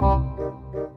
Música